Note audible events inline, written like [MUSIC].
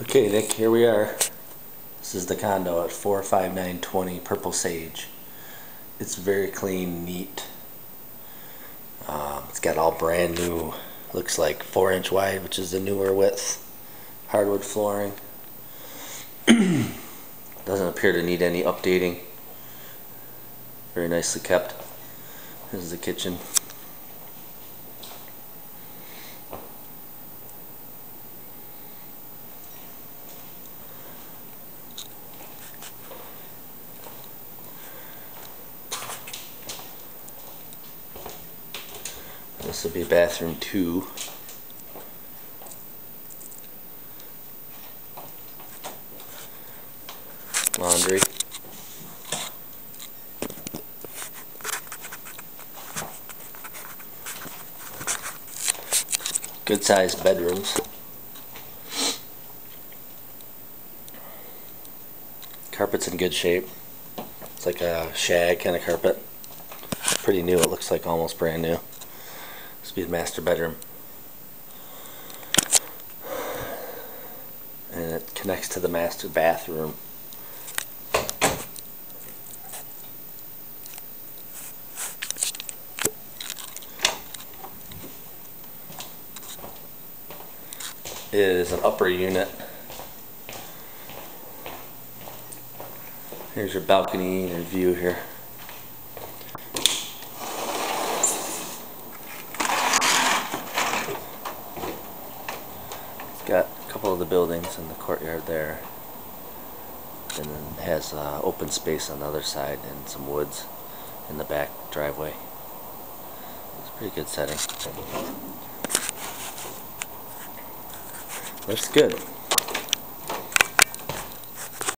Okay, Nick, here we are. This is the condo at 45920 Purple Sage. It's very clean, neat. Um, it's got all brand new, looks like 4 inch wide, which is the newer width. Hardwood flooring. [CLEARS THROAT] Doesn't appear to need any updating. Very nicely kept. This is the kitchen. This will be bathroom two. Laundry. Good sized bedrooms. Carpet's in good shape. It's like a shag kind of carpet. Pretty new, it looks like almost brand new. This would be the master bedroom. And it connects to the master bathroom. It is an upper unit. Here's your balcony and view here. It's got a couple of the buildings in the courtyard there. And then has uh, open space on the other side and some woods in the back driveway. It's a pretty good setting. Looks good.